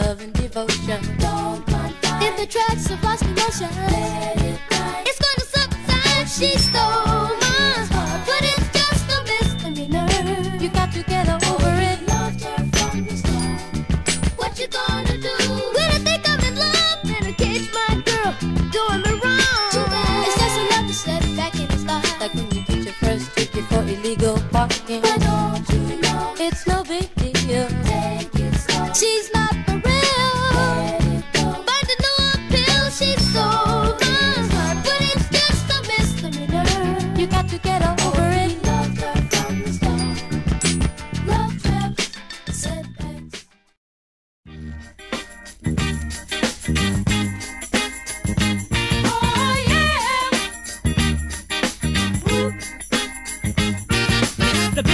love and devotion. In the tracks of lost emotion, it's gonna subside. She stole heart, but it's just a misdemeanor. You got to get over it. Loved her from the start. What you gonna do? When I think I'm in love, better catch my girl doing me wrong. It's just enough to back in his life. Like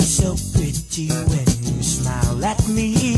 so pretty when you smile at me.